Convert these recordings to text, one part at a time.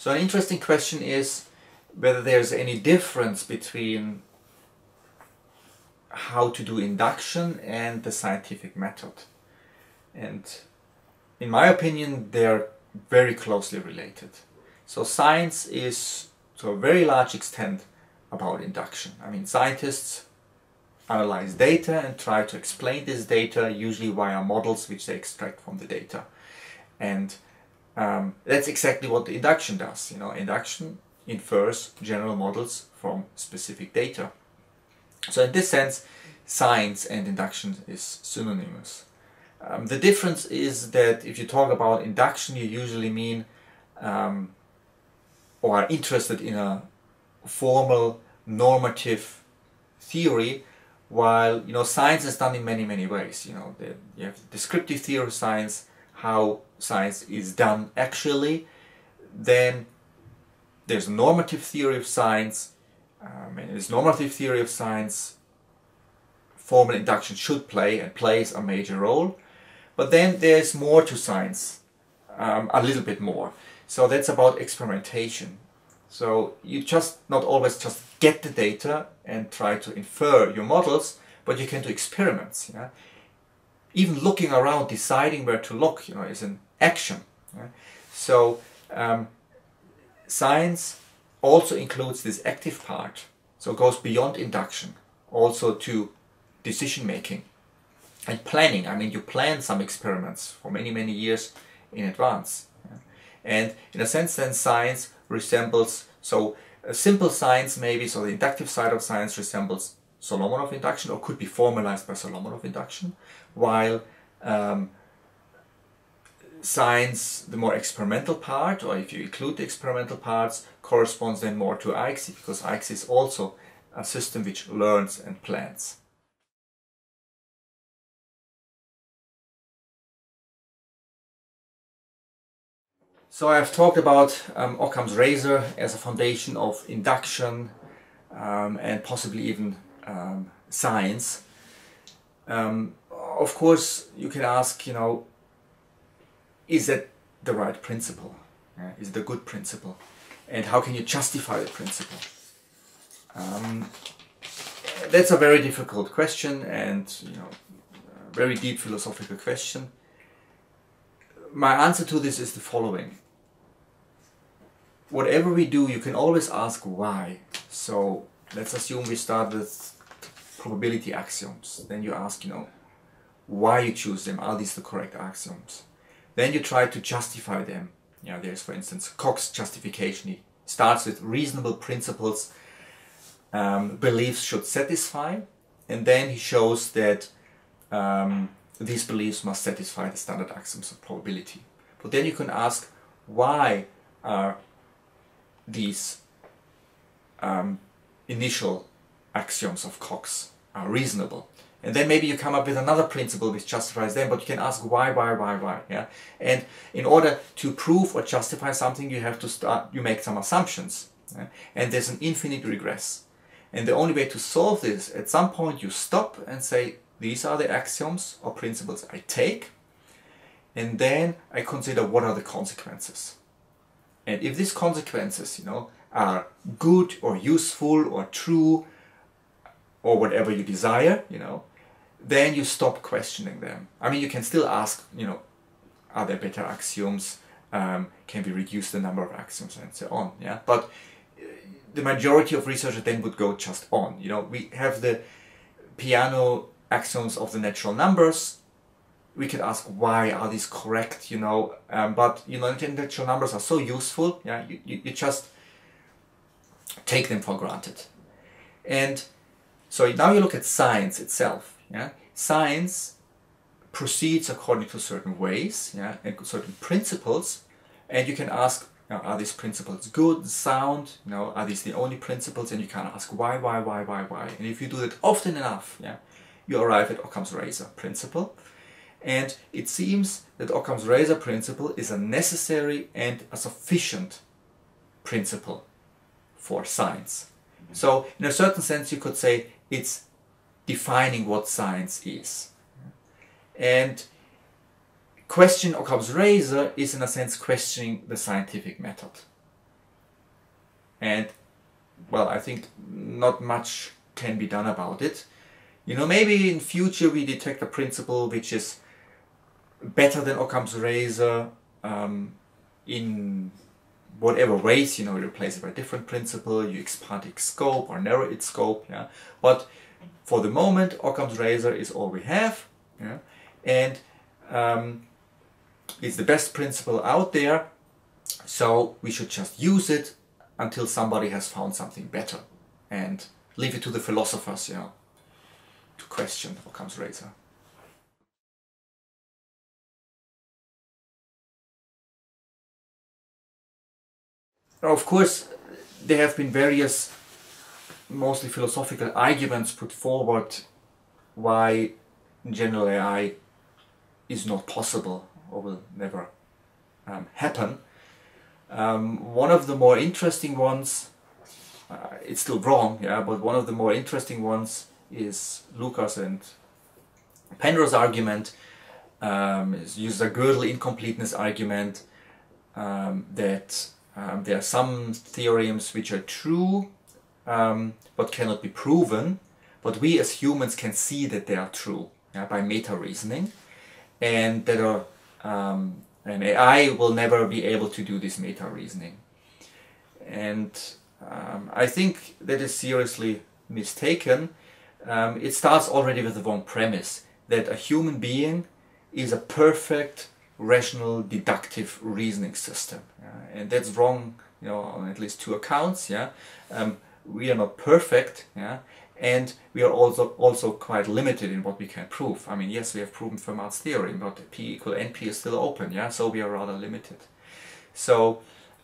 So an interesting question is whether there's any difference between how to do induction and the scientific method. And in my opinion, they're very closely related. So science is to a very large extent about induction. I mean, scientists analyze data and try to explain this data, usually via models which they extract from the data. And um, that's exactly what the induction does. You know, induction infers general models from specific data. So in this sense, science and induction is synonymous. Um, the difference is that if you talk about induction, you usually mean um, or are interested in a formal normative theory, while you know science is done in many many ways. You know, the, you have descriptive theory of science, how science is done actually. Then there's normative theory of science, um, and this normative theory of science, formal induction should play and plays a major role. But then there's more to science, um, a little bit more. So that's about experimentation. So you just not always just get the data and try to infer your models, but you can do experiments. Yeah? Even looking around, deciding where to look, you know, is an action. Yeah? So um, science also includes this active part, so it goes beyond induction, also to decision making and planning. I mean, you plan some experiments for many, many years in advance. And in a sense, then science resembles, so a simple science maybe, so the inductive side of science resembles Solomonoff induction or could be formalized by Solomonoff induction, while um, science, the more experimental part, or if you include the experimental parts, corresponds then more to AIXI, because AIXI is also a system which learns and plans. So I've talked about um, Occam's razor as a foundation of induction um, and possibly even um, science. Um, of course, you can ask, you know, is that the right principle? Uh, is it a good principle? And how can you justify the principle? Um, that's a very difficult question and, you know, very deep philosophical question my answer to this is the following. Whatever we do, you can always ask why. So let's assume we start with probability axioms. Then you ask, you know, why you choose them. Are these the correct axioms? Then you try to justify them. Yeah, there's for instance Cox's justification. He starts with reasonable principles um, beliefs should satisfy, and then he shows that um, these beliefs must satisfy the standard axioms of probability. But then you can ask why are these um, initial axioms of Cox are reasonable. And then maybe you come up with another principle which justifies them, but you can ask why, why, why, why, yeah? And in order to prove or justify something, you have to start, you make some assumptions. Yeah? And there's an infinite regress. And the only way to solve this, at some point you stop and say, these are the axioms or principles I take, and then I consider what are the consequences. And if these consequences, you know, are good or useful or true or whatever you desire, you know, then you stop questioning them. I mean, you can still ask, you know, are there better axioms? Um, can we reduce the number of axioms and so on? Yeah, but uh, the majority of researchers then would go just on. You know, we have the Peano axioms of the natural numbers. We could ask why are these correct, you know, um, but you know, natural numbers are so useful, yeah, you, you, you just take them for granted. And so now you look at science itself, yeah, science proceeds according to certain ways, yeah, and certain principles, and you can ask, you know, are these principles good, sound, you know, are these the only principles, and you can ask why, why, why, why, why, and if you do that often enough, yeah, you arrive at Occam's razor principle. And it seems that Occam's razor principle is a necessary and a sufficient principle for science. So in a certain sense you could say it's defining what science is. And question Occam's razor is in a sense questioning the scientific method. and well, I think not much can be done about it. You know, maybe in future we detect a principle which is better than Occam's razor um, in whatever ways, you know, you replace it by a different principle, you expand its scope or narrow its scope, yeah. But for the moment, Occam's razor is all we have, yeah. And um, it's the best principle out there, so we should just use it until somebody has found something better and leave it to the philosophers, you know, to question Occam's razor. Now, of course, there have been various, mostly philosophical arguments put forward why general AI is not possible or will never um, happen. Um, one of the more interesting ones, uh, it's still wrong, yeah, but one of the more interesting ones is Lucas and Penrose's argument, um, is use a Gödel incompleteness argument um, that um, there are some theorems which are true um, but cannot be proven, but we as humans can see that they are true yeah, by meta reasoning, and that are um, an AI will never be able to do this meta reasoning. And um, I think that is seriously mistaken. Um, it starts already with the wrong premise that a human being is a perfect rational deductive reasoning system. Yeah? and that's wrong you know on at least two accounts yeah? Um, we are not perfect yeah? And we are also also quite limited in what we can prove. I mean yes we have proven fermat's theorem but p equal np is still open yeah? So we are rather limited. So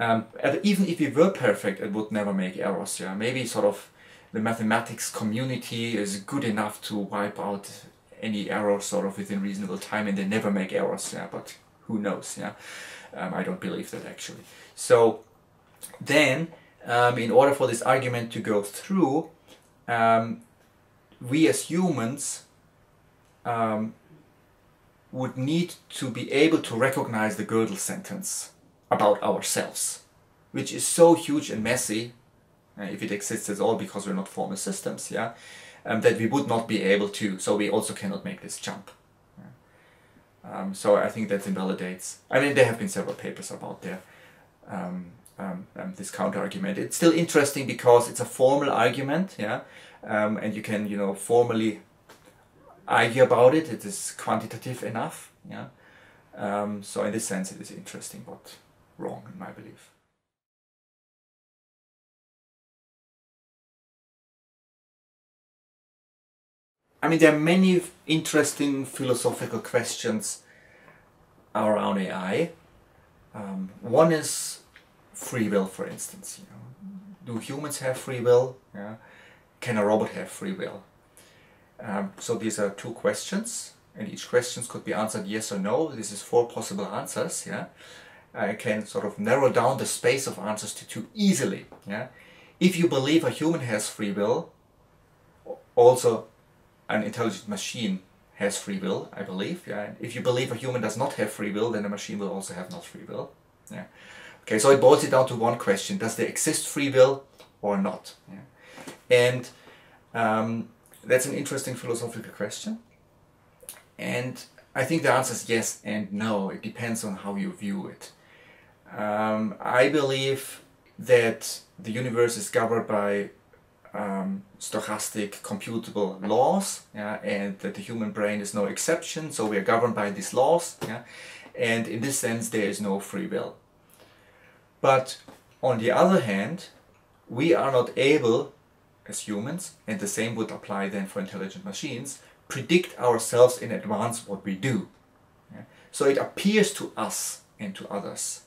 um, even if we were perfect it would never make errors yeah? Maybe sort of the mathematics community is good enough to wipe out any error sort of within reasonable time and they never make errors yeah but who knows yeah. Um, I don't believe that actually. So then um, in order for this argument to go through um, we as humans um, would need to be able to recognize the Gödel sentence about ourselves which is so huge and messy if it exists at all because we're not formal systems yeah um, that we would not be able to. So we also cannot make this jump. Um, so I think that invalidates. I mean, there have been several papers about there. Um, um, um, this counter argument. It's still interesting because it's a formal argument, yeah, um, and you can you know formally argue about it. It is quantitative enough, yeah. So in this sense, it is interesting, but wrong in my belief. I mean, there are many interesting philosophical questions around AI. Um, one is free will, for instance. You know, do humans have free will? Yeah. Can a robot have free will? Um, so these are two questions, and each question could be answered yes or no. This is four possible answers. Yeah, I can sort of narrow down the space of answers to two easily. Yeah, if you believe a human has free will, also an intelligent machine has free will, I believe. Yeah. If you believe a human does not have free will, then a machine will also have not free will. Yeah. Okay, so it boils it down to one question: Does there exist free will or not? Yeah. And um, that's an interesting philosophical question. And I think the answer is yes and no. It depends on how you view it. Um, I believe that the universe is governed by um, stochastic computable laws yeah, and that the human brain is no exception so we are governed by these laws yeah, and in this sense there is no free will but on the other hand we are not able as humans and the same would apply then for intelligent machines predict ourselves in advance what we do yeah. so it appears to us and to others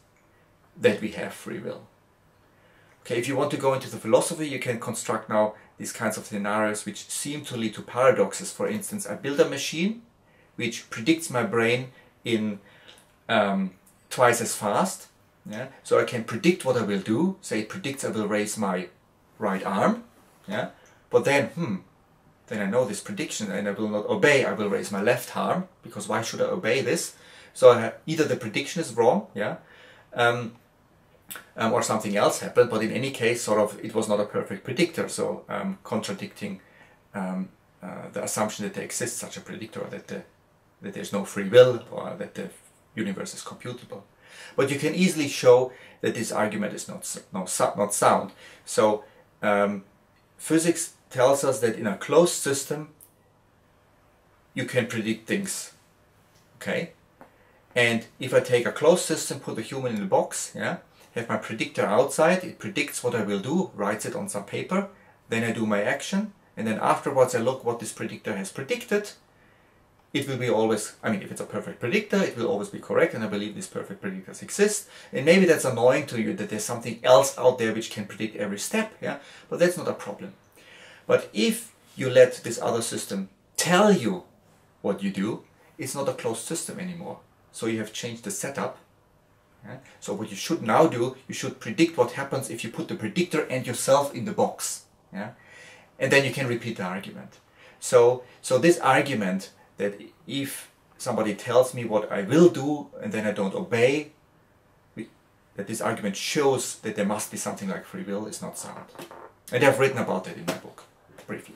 that we have free will Okay, if you want to go into the philosophy, you can construct now these kinds of scenarios which seem to lead to paradoxes. For instance, I build a machine which predicts my brain in um, twice as fast. Yeah? So I can predict what I will do. Say it predicts I will raise my right arm. Yeah? But then, hmm, then I know this prediction and I will not obey, I will raise my left arm because why should I obey this? So either the prediction is wrong, yeah, um, um, or something else happened. But in any case, sort of, it was not a perfect predictor. So um, contradicting um, uh, the assumption that there exists such a predictor, that the, that there's no free will, or that the universe is computable. But you can easily show that this argument is not not, not sound. So um, physics tells us that in a closed system you can predict things. Okay, and if I take a closed system, put a human in a box, yeah, have my predictor outside, it predicts what I will do, writes it on some paper, then I do my action, and then afterwards I look what this predictor has predicted. It will be always, I mean, if it's a perfect predictor, it will always be correct, and I believe these perfect predictors exist. And maybe that's annoying to you that there's something else out there which can predict every step, yeah, but that's not a problem. But if you let this other system tell you what you do, it's not a closed system anymore. So you have changed the setup. So what you should now do, you should predict what happens if you put the predictor and yourself in the box. Yeah? And then you can repeat the argument. So, so this argument that if somebody tells me what I will do and then I don't obey, that this argument shows that there must be something like free will is not sound. And I've written about that in my book, briefly.